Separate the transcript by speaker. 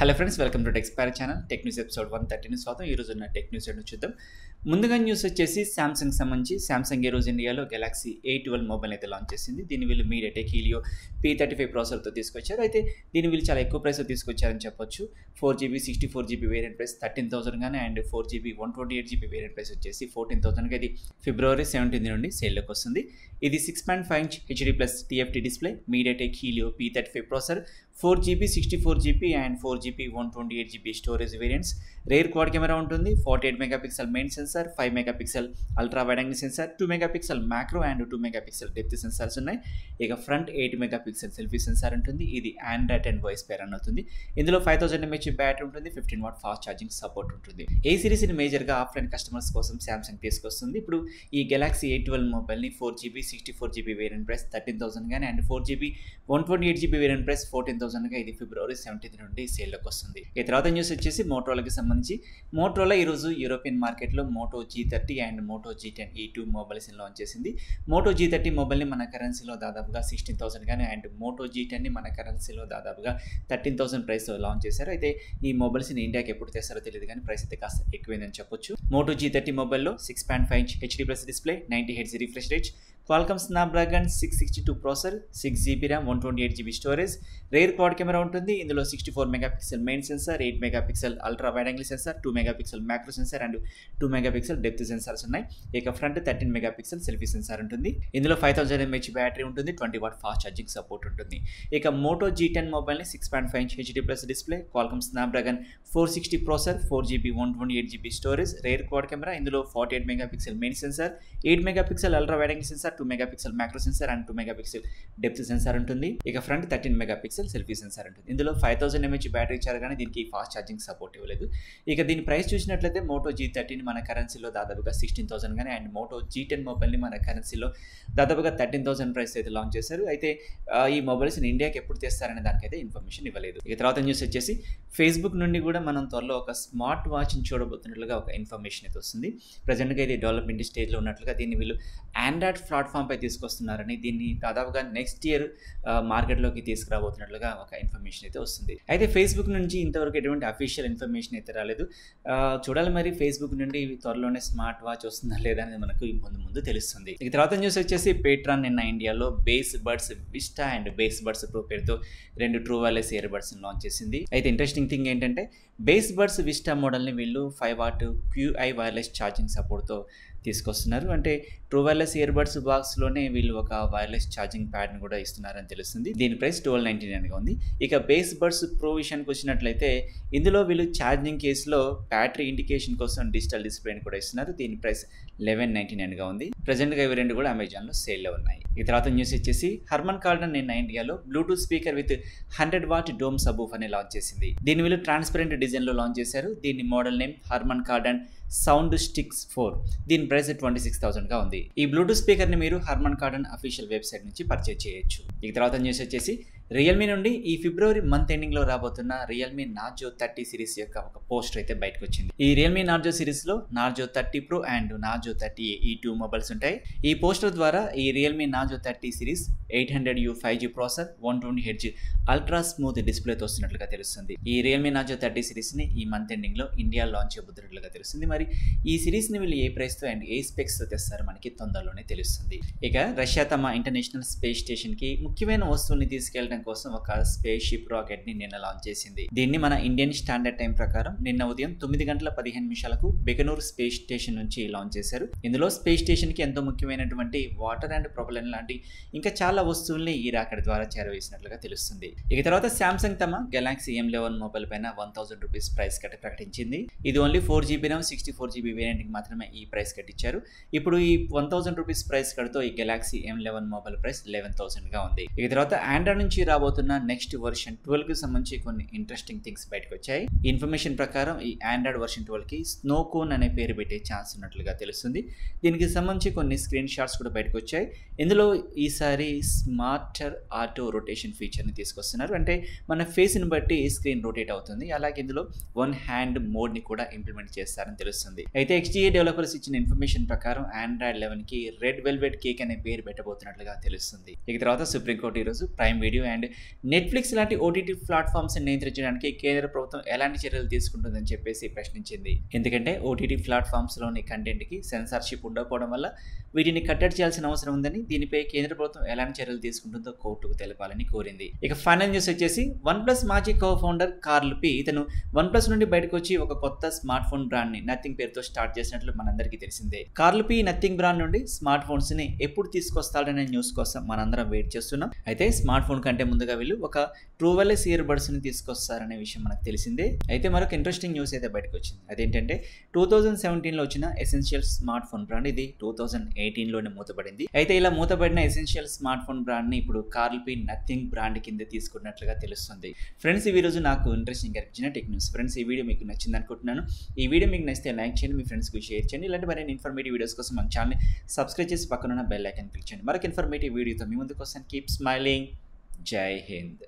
Speaker 1: Hello friends welcome to Techspire channel tech news episode one థర్టీని స్వాతం ఈ రోజు ఉన్న టెక్ న్యూస్ ఏంటో చూద్దాం. ముందుగా న్యూస్ వచ్చేసి శాంసంగ్ సంబంధించి శాంసంగ్ ఈ రోజు ఇండియాలో గెలాక్సీ ఏ ట్వెల్వ్ మొబైల్ అయితే లాంచ్ చేసింది. దీని వీళ్ళు MediaTek Helio P thirty five ప్రాసెసర్తో తీసుకొచ్చారు. అయితే దీని వీళ్ళు చాలా ఎక్కువ ప్రైస్తో తీసుకొచ్చారని చెప్పొచ్చు. Four GB sixty four GB variant price thirteen thousand కానీ and four GB one twenty eight GB variant price వచ్చేసి ఫోర్టీన్ థౌసండ్కి ఇది ఫిబ్రవరి సెవెంటీన్ నుండి సేల్లోకి వస్తుంది. ఇది six point five inch HD plus TFT display MediaTek Helio P thirty five processor four GB sixty four GB and four GB one twenty eight GB storage variants. Rear quad camera ఉంటుంది forty eight megapixel main sensor five megapixel ultra wide angle sensor two megapixel macro and two megapixel depth sensors ఉన్నాయి. ఇక front eight megapixel selfie sensor ఉంటుంది ఇది Android and వాయిస్ పేర్ అని అవుతుంది. ఇందులో ఫైవ్ థౌసండ్ ఎంహెచ్ బ్యాటరీ ఉంటుంది fifteen watt fast charging support ఉంటుంది. ఏ సిరీస్ని మేజర్గా ఆఫ్లైన్ కస్టమర్స్ కోసం శాంసంగ్ తీసుకొస్తుంది. ఇప్పుడు ఈ గెలాక్సీ ఎయిట్ ట్వెల్వ్ మొబైల్ని four GB sixty four GB variant price thirteen thousand కానీ and four GB one twenty eight GB variant price fourteen థౌసండ్గా ఇది February seventeenth నుండి సేల్లోకి వస్తుంది ఈ తర్వాత న్యూస్ వచ్చేసి మోటోలాకి సంబంధించి. మోటోలా ఈరోజు యూరోపియన్ మార్కెట్లో Moto G thirty and Moto G ten ఈ టూ మొబైల్స్ని లాంచ్ చేసింది. మోటో జీ థర్టీ మొబైల్ని మన కరెన్సీలో దాదాపుగా సిక్స్టీన్ థౌసండ్ కానీ అండ్ మోటో జీ టెన్ని మన కరెన్సీలో దాదాపుగా థర్టీన్ థౌసండ్ ప్రైస్ లాంచ్ చేశారు. అయితే ఈ మొబైల్స్ని ఇండియాకి ఎప్పుడు తెస్తారో తెలియదు కానీ ప్రైస్ అయితే కాస్త ఎక్కువైందని చెప్పొచ్చు. మోటో జీ థర్టీ మొబైల్లో six point five inch HD plus display ninety hertz refresh rate Qualcomm Snapdragon six sixty two processor six GB RAM one twenty eight GB storage rear quad camera ఉంటుంది. ఇందులో sixty four megapixel main sensor eight megapixel ultra wide angle sensor two megapixel macro sensor and two megapixel depth sensors ఉన్నాయి. ఇక front thirteen megapixel selfie sensor ఉంటుంది. ఇందులో five thousand mAh battery ఉంటుంది. Twenty watt fast charging support ఉంటుంది. ఇక Moto G ten మొబైల్ని six point five inch HD plus display Qualcomm Snapdragon four sixty processor four GB one twenty eight GB storage rear quad camera ఇందులో forty eight megapixel main sensor eight megapixel ultra wide angle sensor two megapixel macro sensor and two megapixel depth sensor ఉంటుంది. ఇక front thirteen megapixel selfie sensor ఉంటుంది. ఇందులో five thousand mAh battery ఇచ్చారు కానీ దీనికి fast charging support ఇవ్వలేదు. ఇక దీని ప్రైస్ చూసినట్లయితే మోటో జీ థర్టీన్ మన కరెన్సీలో దాదాపుగా సిక్స్టీన్ థౌసండ్ కానీ అండ్ మోటో జీ టెన్ మొబైల్ని మన కరెన్సీలో దాదాపుగా థర్టీన్ థౌసండ్ ప్రైస్ అయితే లాంచ్ చేశారు. అయితే ఈ మొబైల్స్ ఇండియాకి ఎప్పుడు తెస్తారనే దానికైతే ఇన్ఫర్మేషన్ ఇవ్వలేదు. ఇక తర్వాత న్యూస్ వచ్చేసి ఫేస్బుక్ నుండి కూడా మనం త్వరలో ఒక స్మార్ట్ వాచ్ని చూడబోతున్నట్లుగా ఒక ఇన్ఫర్మేషన్ అయితే వస్తుంది. ప్రజెంట్గా ఇది డెవలప్మెంట్ స్టేజ్లో ఉన్నట్లుగా దీన్ని వీళ్ళు ఆండ్రాయిడ్ ప్లాట్ఫామ్పై తీసుకొస్తున్నారని దీన్ని దాదాపుగా నెక్స్ట్ ఇయర్ మార్కెట్లోకి తీసుకురాబోతున్నట్లుగా ఒక ఇన్ఫర్మేషన్ అయితే వస్తుంది. అయితే ఫేస్బుక్ నుంచి ఇంతవరకు ఎటువంటి అఫీషియల్ ఇన్ఫర్మేషన్ అయితే రాలేదు. చూడాలి మరి ఫేస్బుక్ నుండి త్వరలోనే స్మార్ట్ వాచ్ వస్తుందా లేదా అనేది మనకు ముందు ముందు తెలుస్తుంది. ఇక తర్వాత న్యూస్ వచ్చేసి పేట్రాన్ నిన్న ఇండియాలో Bass Buds Vista and Bass Buds Pro పేరుతో రెండు true wireless ear buds launch చేసింది. అయితే ఇంట్రెస్టింగ్ థింగ్ ఏంటంటే బేస్ బడ్స్ విస్టా మోడల్ని వీళ్ళు five watt Qi wireless charging సపోర్ట్తో తీసుకొస్తున్నారు. అంటే ట్రూ వైర్లెస్ ఇయర్బడ్స్ బాక్స్లోనే వీళ్ళు ఒక వైర్లెస్ ఛార్జింగ్ ప్యాడ్ని కూడా ఇస్తున్నారని తెలుస్తుంది. దీని ప్రైస్ ట్వెల్వ్ నైంటీ నైన్గా ఉంది. ఇక బేస్ బడ్స్ ప్రో విషయానికి వచ్చినట్లయితే ఇందులో వీళ్ళు ఛార్జింగ్ కేసులో బ్యాటరీ ఇండికేషన్ కోసం డిజిటల్ డిస్ప్లేని కూడా ఇస్తున్నారు. దీని ప్రైస్ లెవెన్ నైంటీ నైన్గా ఉంది. ప్రజెంట్గా ఇవి రెండు కూడా అమెజాన్లో సేల్లో ఉన్నాయి. ఈ తర్వాత న్యూస్ వచ్చేసి హర్మన్ కార్డన్ నిన్న ఇండియాలో Bluetooth speaker with hundred watt dome subwoofer అని లాంచ్ చేసింది. దీని వీళ్ళు ట్రాన్స్పరెంట్ డిజైన్లో లాంచ్ చేశారు. దీని model name Harman Kardon sound sticks four. దీని ప్రైస్ ట్వంటీ సిక్స్ థౌసండ్గా ఉంది. ఈ బ్లూటూత్ స్పీకర్ని మీరు హర్మన్ కార్డన్ అఫీషియల్ వెబ్సైట్ నుంచి పర్చేజ్ చేయొచ్చు. ఇక తర్వాత న్యూస్ వచ్చేసి రియల్మీ నుండి ఈ ఫిబ్రవరి మంత్ ఎండింగ్లో రాబోతున్న రియల్మీ నార్జో థర్టీ సిరీస్ యొక్క ఒక పోస్టర్ అయితే బయటకు వచ్చింది. ఈ రియల్మీ నార్జో సిరీస్లో Narzo thirty pro and Narzo thirty ఈ టూ మొబైల్స్ ఉంటాయి. ఈ పోస్టర్ ద్వారా ఈ Realme Narzo thirty series eight hundred U five G processor one twenty hertz ultra smooth డిస్ప్లేతో వస్తున్నట్లుగా తెలుస్తుంది. ఈ రియల్మీ నార్జో థర్టీ సిరీస్ని ఈ మంత్ ఎండింగ్లో ఇండియా లాంచ్ చేయబోతున్నట్లుగా తెలుస్తుంది. మరి ఈ సిరీస్ని వీళ్ళు ఏ ప్రైస్తో అండ్ ఏ స్పెక్స్తో తెస్తారో మనకి తొందరలోనే తెలుస్తుంది. ఇక రష్యా తమ ఇంటర్నేషనల్ స్పేస్ స్టేషన్కి ముఖ్యమైన వస్తువుల్ని తీసుకెళ్ళడం చేయడం కోసం ఒక స్పేస్ షిప్ రాకెట్ని నిన్న లాంచ్ చేసింది. దీన్ని మన ఇండియన్ స్టాండర్డ్ టైం ప్రకారం నిన్న ఉదయం తొమ్మిది గంటల పదిహేను నిమిషాలకు బెగనూర్ స్పేస్ స్టేషన్ నుంచి లాంచ్ చేశారు. ఇందులో స్పేస్ స్టేషన్కి ఎంతో ముఖ్యమైనటువంటి వాటర్ అండ్ ప్రొపలన్ లాంటి ఇంకా చాలా వస్తువుల్ని ఈ రాకెట్ ద్వారా చేరవేసినట్లుగా తెలుస్తుంది. ఇక తర్వాత శాంసంగ్ తమ గెలాక్సీ ఎం లెవెన్ మొబైల్ పైన వన్ థౌసండ్ రూపీస్ ప్రైస్ కట్టి ప్రకటించింది. ఇది only four GB RAM sixty four GB వేరియంట్కి మాత్రమే ఈ ప్రైస్ కట్టించారు ఇప్పుడు ఈ వన్ థౌసండ్ రూపీస్ ప్రైస్ కడుతూ ఈ Galaxy M eleven mobile price eleven థౌసండ్గా ఉంది. ఇక తర్వాత ఆండ్రాయిడ్ నుంచి రాబోతున్న నెక్స్ట్ వర్షన్ ట్వెల్వ్కి సంబంధించి కొన్ని ఇంట్రెస్టింగ్ థింగ్స్ బయటకు వచ్చాయి ఇన్ఫర్మేషన్ ప్రకారం ఈ ఆండ్రాయిడ్ వర్షన్ ట్వెల్వ్కి స్నో కోన్ అనే పేరు పెట్టే ఛాన్స్ ఉన్నట్లుగా తెలుస్తుంది. దీనికి సంబంధించి కొన్ని స్క్రీన్ షాట్స్ కూడా బయటకు వచ్చాయి ఇందులో ఈసారి స్మార్టర్ ఆటో రొటేషన్ ఫీచర్ని తీసుకొస్తున్నారు. అంటే మన ఫేస్ని బట్టి స్క్రీన్ రొటేట్ అవుతుంది. అలాగే ఇందులో వన్ హ్యాండ్ మోడ్ని కూడా ఇంప్లిమెంట్ చేస్తారని తెలుస్తుంది. అయితే ఎక్స్టీఏ డెవలపర్స్ ఇచ్చిన ఇన్ఫర్మేషన్ ప్రకారం ఆండ్రాయిడ్ లెవెన్కి రెడ్ వెల్వెట్ కేక్ అనే పేరు పెట్టబోతున్నట్లుగా తెలుస్తుంది. ఇక తర్వాత సుప్రీంకోర్టు ఈరోజు Prime Video and and Netflix లాంటి ఓటీటీ ప్లాట్ఫామ్స్ నియంత్రించడానికి కేంద్ర ప్రభుత్వం ఎలాంటి చర్యలు తీసుకుంటుందని చెప్పేసి ప్రశ్నించింది. ఎందుకంటే ఓటీటీ ప్లాట్ఫామ్స్లోని కంటెంట్కి సెన్సార్షిప్ ఉండకపోవడం వల్ల వీటిని కట్టడి చేయాల్సిన అవసరం ఉందని దీనిపై కేంద్ర ప్రభుత్వం ఎలాంటి చర్యలు తీసుకుంటుందో కోర్టుకు తెలపాలని కోరింది. ఇక ఫైనల్ న్యూస్ వచ్చేసి వన్ ప్లస్ మాజీ కో ఫౌండర్ కార్ల్ పి ఇతను వన్ ప్లస్ నుండి బయటకు వచ్చి ఒక కొత్త స్మార్ట్ ఫోన్ బ్రాండ్ని నథింగ్ పేరుతో స్టార్ట్ చేసినట్లు మనందరికీ తెలిసిందే. కార్ల్ పి నథింగ్ బ్రాండ్ నుండి స్మార్ట్ ఫోన్స్ని ఎప్పుడు తీసుకొస్తాడనే న్యూస్ కోసం మనందరం వెయిట్ చేస్తున్నాం. అయితే స్మార్ట్ ఫోన్ కంటే ముందుగా వీళ్ళు ఒక ట్రూ ఇయర్ బడ్స్ని తీసుకొస్తారనే విషయం మనకు తెలిసిందే. అయితే మరొక ఇంట్రెస్టింగ్ న్యూస్ అయితే బయటకు వచ్చింది. అదేంటంటే టూ థౌజండ్ సెవెంటీన్లో వచ్చిన ఎసెన్షియల్ స్మార్ట్ ఫోన్ బ్రాండ్ ఇది టూ థౌజండ్ ఎయిటీన్లోనే మూతపడింది. అయితే ఇలా మూతపడిన ఎసెన్షియల్ స్మార్ట్ ఫోన్ బ్రాండ్ని ఇప్పుడు కార్ల్ పి నథింగ్ బ్రాండ్ కింద తీసుకున్నట్లుగా తెలుస్తుంది. ఫ్రెండ్స్ ఈ రోజు నాకు ఇంట్రెస్టింగ్ అనిపించిన టెక్ న్యూస్ ఫ్రెండ్స్ ఈ వీడియో మీకు నచ్చింది అనుకుంటున్నాను. ఈ వీడియో మీకు నచ్చితే లైక్ చేయండి మీ ఫ్రెండ్స్కి షేర్ చేయండి. ఇలాంటి మరిన్ని ఇన్ఫర్మేటివ్ వీడియోస్ కోసం మన ఛానల్ని సబ్స్క్రైబ్ చేసి పక్కన ఉన్న బెల్ ఐకన్ క్లిక్ చేయండి. మరొక ఇన్ఫర్మేటివ్ వీడియోతో మీ ముందుకు వస్తాను. కీప్ స్మైలింగ్ జై హింద్